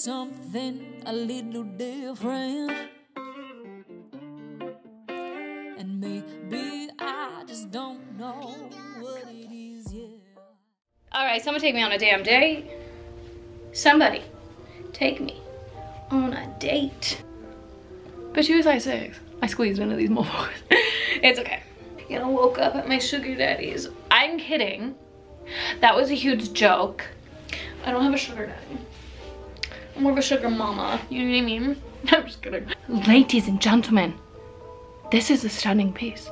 something a little different. And maybe I just don't know what it is yet. All right, someone take me on a damn date. Somebody take me on a date. But she was size six. I squeezed one of these mofos. it's okay. You know, woke up at my sugar daddy's. I'm kidding. That was a huge joke. I don't have a sugar daddy. I'm more of a sugar mama. You know what I mean? I'm just kidding. Ladies and gentlemen, this is a stunning piece.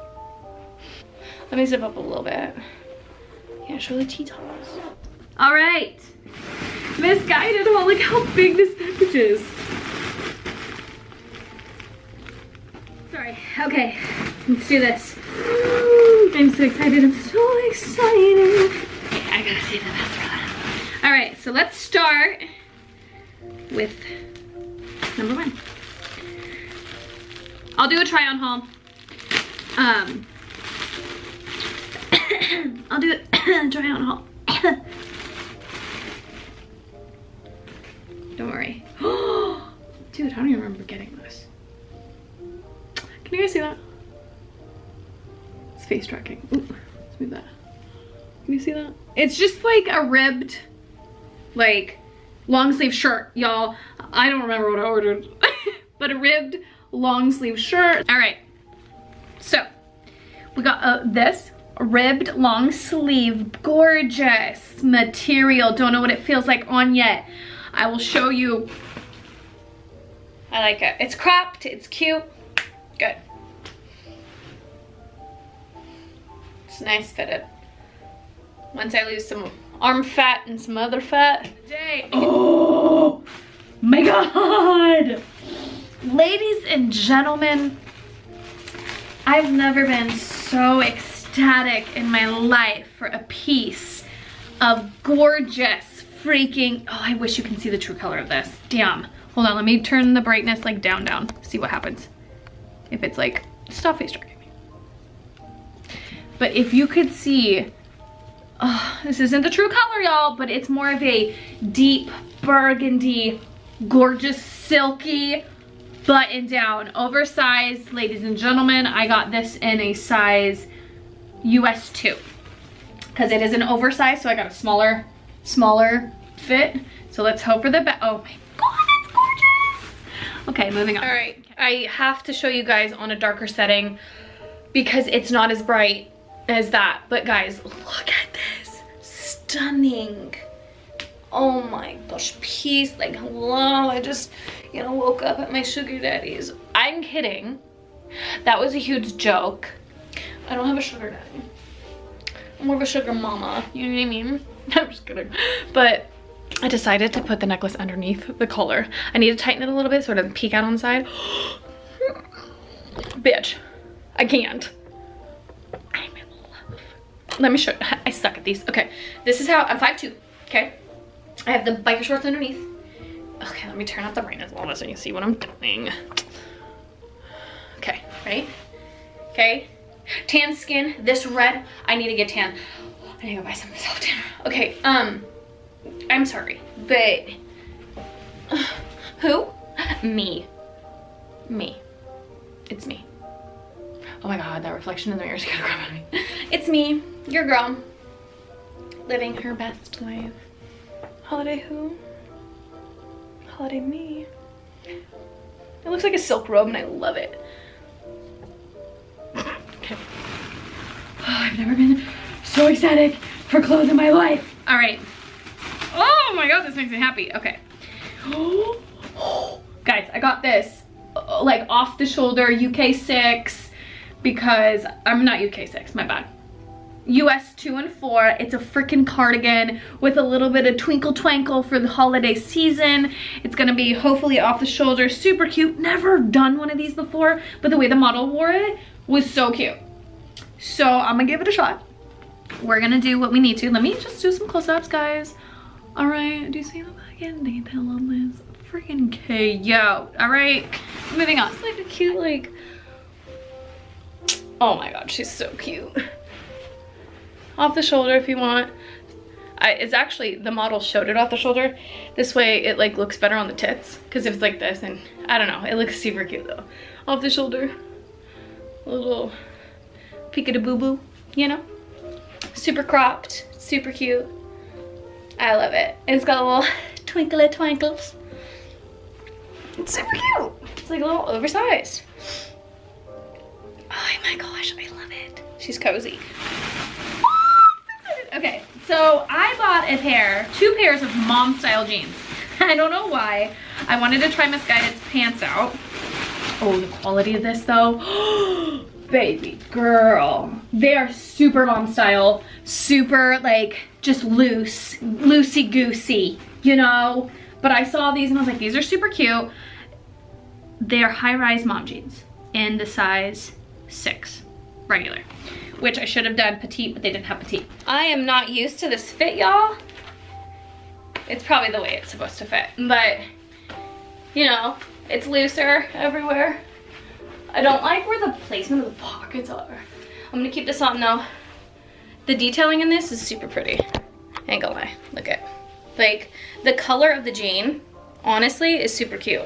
Let me zip up a little bit. Yeah, show the T-tops. All right. Missguided. Oh, look how big this package is. Sorry. Okay, let's do this. I'm so excited. I'm so excited. I gotta see the bathroom. All right, so let's start with number one. I'll do a try on haul. Um, I'll do it try on haul. Don't worry. Dude, I don't even remember getting this. Can you guys see that? It's face tracking. Ooh, let's move that. Can you see that? It's just like a ribbed, like, long sleeve shirt, y'all. I don't remember what I ordered, but a ribbed long sleeve shirt. All right, so we got uh, this ribbed long sleeve, gorgeous material. Don't know what it feels like on yet. I will show you. I like it. It's cropped, it's cute, good. It's nice fitted. Once I lose some arm fat and some other fat. Oh my God. Ladies and gentlemen, I've never been so ecstatic in my life for a piece of gorgeous freaking, oh, I wish you can see the true color of this. Damn. Hold on, let me turn the brightness like down, down. See what happens. If it's like, stop face tracking me. But if you could see, this isn't the true color, y'all, but it's more of a deep burgundy, gorgeous, silky, button down, oversized. Ladies and gentlemen, I got this in a size US 2 because it is an oversized, so I got a smaller, smaller fit. So let's hope for the best. Oh my God, it's gorgeous. Okay, moving on. All right, I have to show you guys on a darker setting because it's not as bright as that. But guys, look at this, stunning. Oh my gosh, peace, like hello, I just, you know, woke up at my sugar daddy's. I'm kidding. That was a huge joke. I don't have a sugar daddy. I'm more of a sugar mama, you know what I mean? I'm just kidding. But I decided to put the necklace underneath the collar. I need to tighten it a little bit so it doesn't peek out on the side. Bitch, I can't. Let me show you. I suck at these. Okay, this is how, I'm 5'2", okay? I have the biker shorts underneath. Okay, let me turn up the brightness a little so you can see what I'm doing. Okay, ready? Okay, tan skin, this red, I need to get tan. I need to go buy some myself tan. Okay, um, I'm sorry, but uh, who? Me. Me. It's me. Oh my god, that reflection in the mirror is gonna grab me. It's me, your girl, living her best life. Holiday who? Holiday me. It looks like a silk robe and I love it. okay. Oh, I've never been so ecstatic for clothes in my life. All right. Oh my god, this makes me happy. Okay. Guys, I got this uh, like off the shoulder UK 6 because I'm not UK 6, my bad. US 2 and 4. It's a freaking cardigan with a little bit of twinkle twinkle for the holiday season. It's gonna be hopefully off the shoulder, super cute. Never done one of these before, but the way the model wore it was so cute. So I'm gonna give it a shot. We're gonna do what we need to. Let me just do some close-ups, guys. All right, do you see the fucking detail on this? Freaking KO, all right? Moving on. It's like a cute, like, oh my God, she's so cute off the shoulder if you want. I, it's actually, the model showed it off the shoulder. This way it like looks better on the tits. Cause if it's like this and I don't know, it looks super cute though. Off the shoulder, a little peekaboo, boo, boo, you know? Super cropped, super cute. I love it. It's got a little twinkly twinkles. It's super cute. It's like a little oversized. Oh my gosh, I love it. She's cozy. Okay, so I bought a pair, two pairs of mom style jeans. I don't know why. I wanted to try Missguided's pants out. Oh, the quality of this though. Baby girl. They are super mom style, super like just loose, loosey goosey, you know? But I saw these and I was like, these are super cute. They are high rise mom jeans in the size six, regular which I should have done petite, but they didn't have petite. I am not used to this fit, y'all. It's probably the way it's supposed to fit, but you know, it's looser everywhere. I don't like where the placement of the pockets are. I'm gonna keep this on though. The detailing in this is super pretty. I ain't gonna lie, look at. Like, the color of the jean, honestly, is super cute.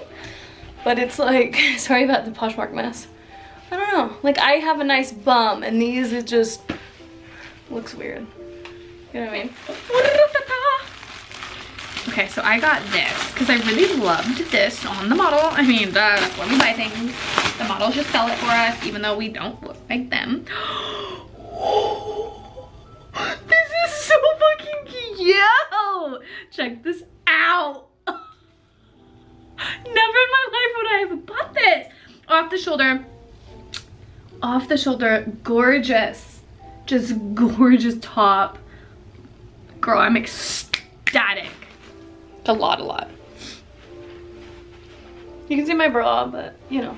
But it's like, sorry about the Poshmark mess. I don't know. Like I have a nice bum and these it just looks weird. You know what I mean? Okay, so I got this because I really loved this on the model. I mean, that's why we buy things. The models just sell it for us even though we don't look like them. this is so fucking cute! Check this out. Never in my life would I have bought this. Off the shoulder, off the shoulder, gorgeous, just gorgeous top. Girl, I'm ecstatic. A lot, a lot. You can see my bra, but you know.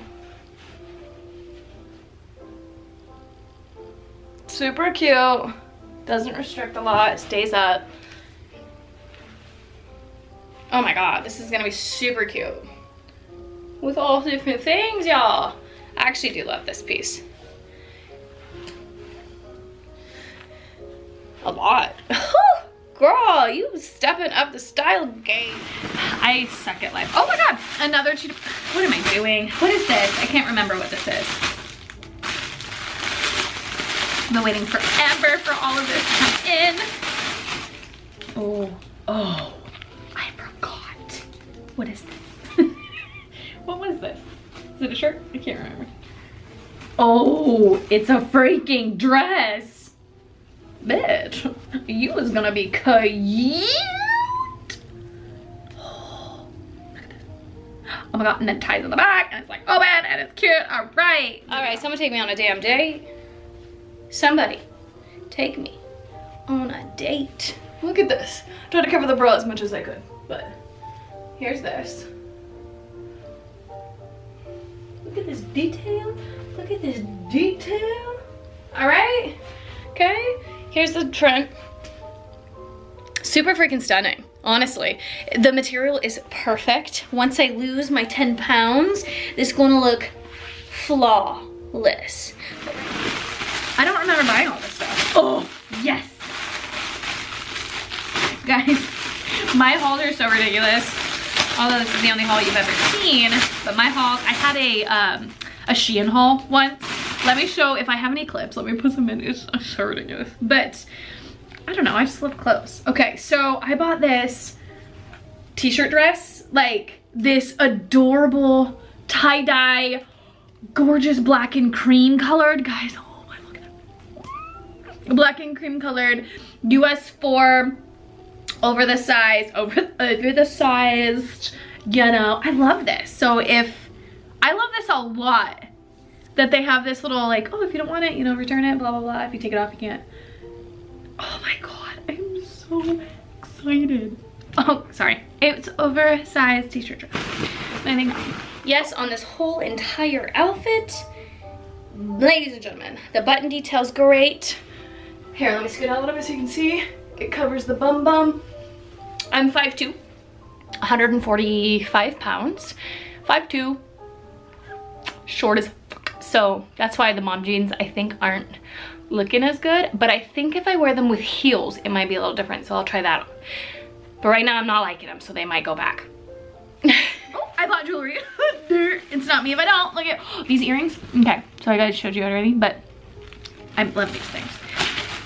Super cute. Doesn't restrict a lot, stays up. Oh my god, this is gonna be super cute. With all different things, y'all. I actually do love this piece. a lot. Girl, you stepping up the style game. I suck at life. Oh my god, another cheetah. What am I doing? What is this? I can't remember what this is. I've been waiting forever for all of this to come in. Oh, oh, I forgot. What is this? what was this? It a shirt? I can't remember. Oh, it's a freaking dress bitch, you was gonna be cute. Oh my god, and then ties in the back, and it's like oh open, and it's cute, all right. All right, someone take me on a damn date. Somebody, take me on a date. Look at this. Trying to cover the bra as much as I could, but here's this. Look at this detail. Look at this detail. All right, okay. Here's the front. Super freaking stunning, honestly. The material is perfect. Once I lose my 10 pounds, this is gonna look flawless. I don't remember buying all this stuff. Oh, yes. Guys, my hauls are so ridiculous. Although this is the only haul you've ever seen, but my haul, I had a, um, a Shein haul once let me show if I have any clips. Let me put some in. It's so ridiculous. But I don't know. I just love clothes. Okay, so I bought this t-shirt dress. Like this adorable tie-dye, gorgeous black and cream colored. Guys, oh my, look at that. Black and cream colored US 4 over the size, over, over the sized, you know. I love this. So if, I love this a lot that they have this little like, oh, if you don't want it, you know, return it, blah, blah, blah. If you take it off, you can't. Oh my God, I'm so excited. Oh, sorry. It's oversized t-shirt dress. I think, yes, on this whole entire outfit, ladies and gentlemen, the button detail's great. Here, let me scoot out a little bit so you can see. It covers the bum bum. I'm 5'2", 145 pounds. 5'2", short as so that's why the mom jeans I think aren't looking as good, but I think if I wear them with heels, it might be a little different, so I'll try that on. But right now I'm not liking them, so they might go back. oh, I bought jewelry. it's not me if I don't. Look at these earrings. Okay, so I guys showed you already, but I love these things.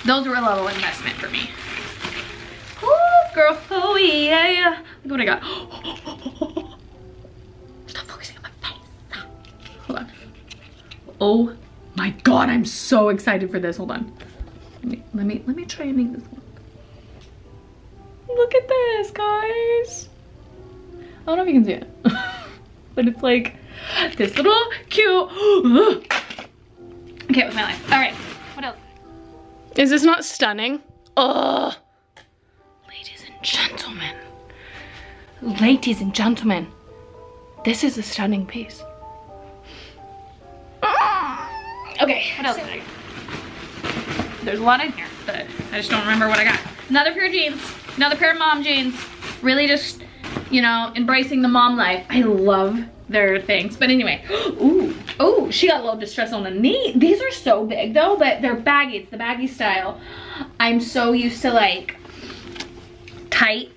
Those were a little investment for me. Girl. Oh, yeah. Look what I got. Stop focusing on my face. Hold on. Oh my god, I'm so excited for this. Hold on. Let me let me let me try and make this one. Look at this, guys. I don't know if you can see it. but it's like this little cute. okay, with my life. All right, what else? Is this not stunning? Oh, and gentlemen. Ladies and gentlemen, this is a stunning piece. Mm. Okay, what else did I? There's a lot in here, but I just don't remember what I got. Another pair of jeans, another pair of mom jeans. Really just, you know, embracing the mom life. I love their things. But anyway, ooh, ooh, she got a little distress on the knee. These are so big though, but they're baggy. It's the baggy style. I'm so used to like tight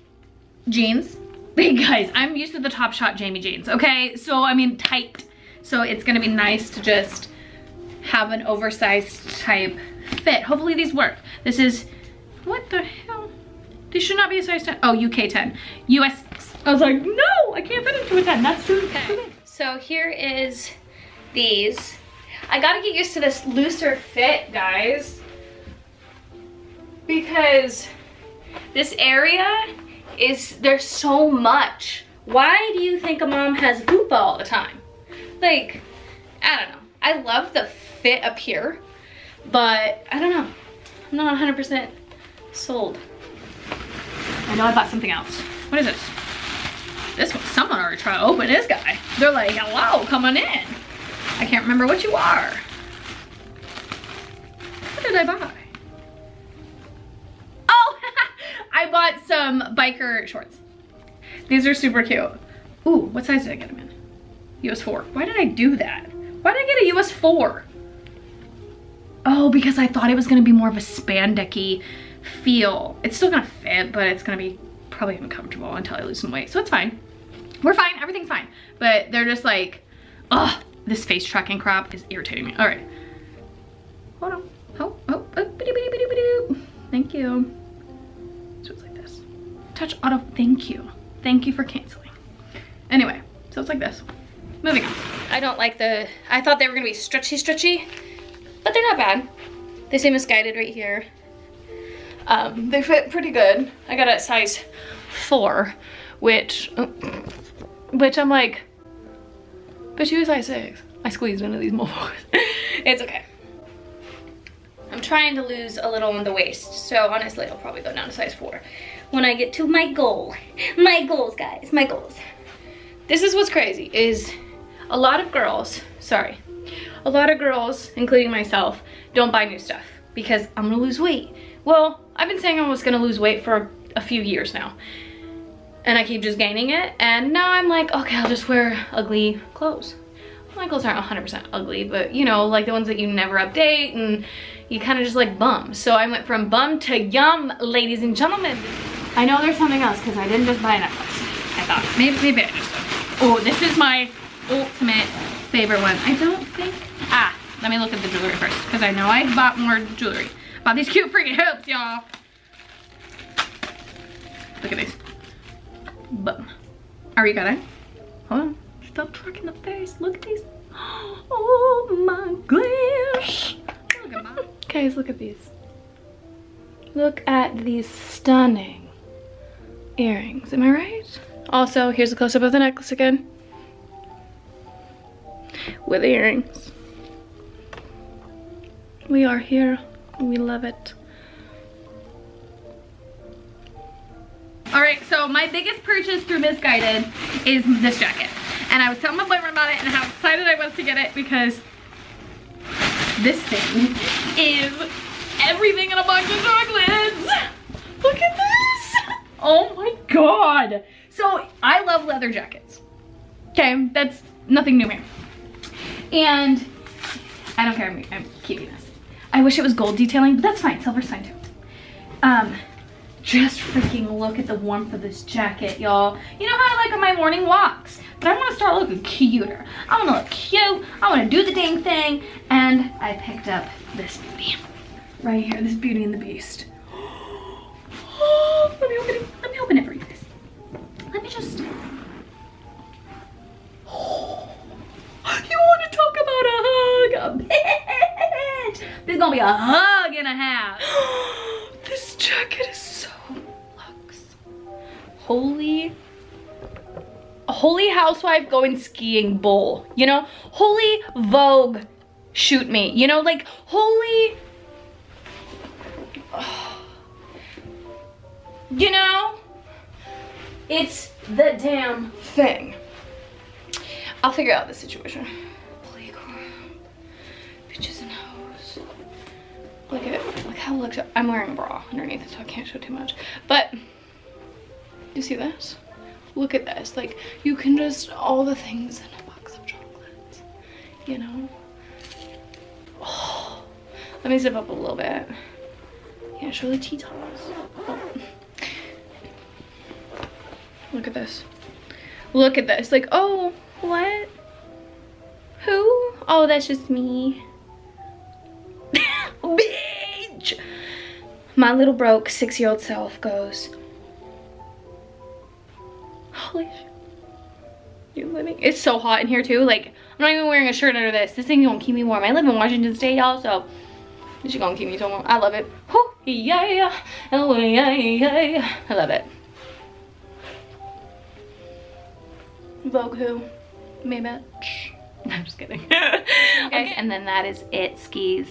jeans. Big guys, I'm used to the Topshop Jamie jeans, okay? So, I mean, tight. So it's gonna be nice to just have an oversized type fit. Hopefully these work. This is, what the hell? This should not be a size 10. Oh, UK 10. US, I was like, no, I can't fit into a 10. That's too, okay. too big. So here is these. I gotta get used to this looser fit, guys. Because this area is, there's so much. Why do you think a mom has fupa all the time? Like, I don't know. I love the fit up here, but I don't know. I'm not 100% sold. I know I bought something else. What is this? This one, someone already tried to open this guy. They're like, hello, come on in. I can't remember what you are. What did I buy? Some biker shorts. These are super cute. Ooh, what size did I get them in? US 4. Why did I do that? Why did I get a US 4? Oh, because I thought it was gonna be more of a spandecky feel. It's still gonna fit, but it's gonna be probably uncomfortable until I lose some weight. So it's fine. We're fine, everything's fine. But they're just like, oh, this face tracking crap is irritating me. All right. Hold on. Oh, oh, oh, Thank you. Touch auto, thank you. Thank you for canceling. Anyway, so it's like this. Moving on. I don't like the, I thought they were gonna be stretchy, stretchy, but they're not bad. They say Missguided right here. Um, they fit pretty good. I got a size four, which, which I'm like, but she was size six. I squeezed one of these mofos. it's okay. Trying to lose a little on the waist, so honestly, I'll probably go down to size four when I get to my goal. My goals, guys, my goals. This is what's crazy, is a lot of girls, sorry, a lot of girls, including myself, don't buy new stuff because I'm gonna lose weight. Well, I've been saying I was gonna lose weight for a few years now. And I keep just gaining it. And now I'm like, okay, I'll just wear ugly clothes. My clothes aren't 100% ugly, but you know, like the ones that you never update and you kind of just like bum. So I went from bum to yum, ladies and gentlemen. I know there's something else because I didn't just buy a necklace. I thought, maybe, maybe I just. Oh, this is my ultimate favorite one. I don't think, ah, let me look at the jewelry first because I know I bought more jewelry. Bought these cute freaking hoops, y'all. Look at these. Boom. Are you gonna? Hold on. Stop tracking the face. Look at these. Oh my gosh. Guys, look at these. Look at these stunning earrings. Am I right? Also, here's a close-up of the necklace again. With the earrings. We are here. We love it. All right, so my biggest purchase through Missguided is this jacket. And I was telling my boyfriend about it and how excited I was to get it because this thing is everything in a box of chocolates. Look at this. Oh my God. So I love leather jackets. Okay, that's nothing new here. And I don't care, I'm, I'm keeping this. I wish it was gold detailing, but that's fine. Silver's fine too. Um, just freaking look at the warmth of this jacket, y'all. You know how I like on my morning walks, but I want to start looking cuter. I want to look cute. I want to do the dang thing. And I picked up this beauty right here, this Beauty and the Beast. Oh, let me open it. Let me open it for you guys. Let me just. You want to talk about a hug? a Bitch! There's gonna be a hug and a half. this jacket is. Holy, holy housewife going skiing bull. You know, holy Vogue shoot me. You know, like holy. You know, it's the damn thing. I'll figure out the situation. Look at it. look how looks I'm wearing a bra underneath so I can't show too much. But you see this? Look at this. Like you can just all the things in a box of chocolates. You know? Oh, let me zip up a little bit. Yeah, show the T-tops. Oh. Look at this. Look at this. Like, oh, what? Who? Oh, that's just me. Bitch! My little broke six-year-old self goes, It's so hot in here too. Like, I'm not even wearing a shirt under this. This thing gonna keep me warm. I live in Washington State, y'all, so this is gonna keep me so warm. I love it. Whew, yeah, oh, yeah, yeah. I love it. Vogue who? Bitch. I'm just kidding. okay, and then that is it, skis.